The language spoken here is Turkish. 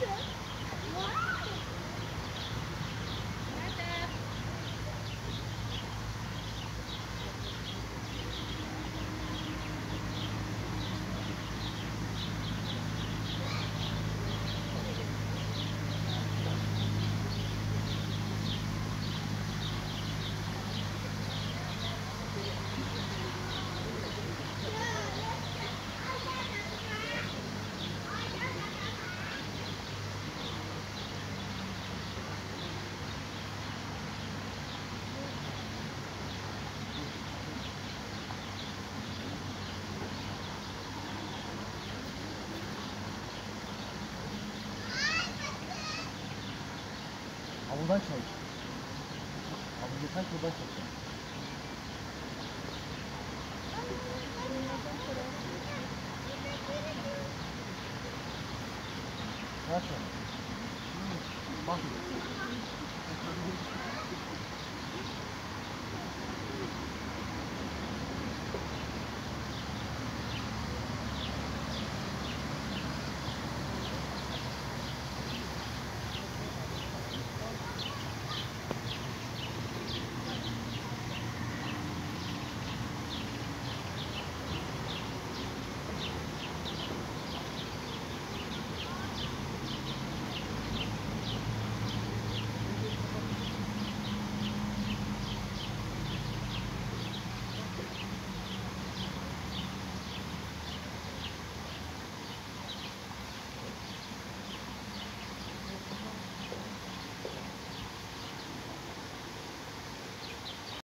人。Havludan çay iç. Havlu yeter ki oradan çay iç. Aç onu. Bak.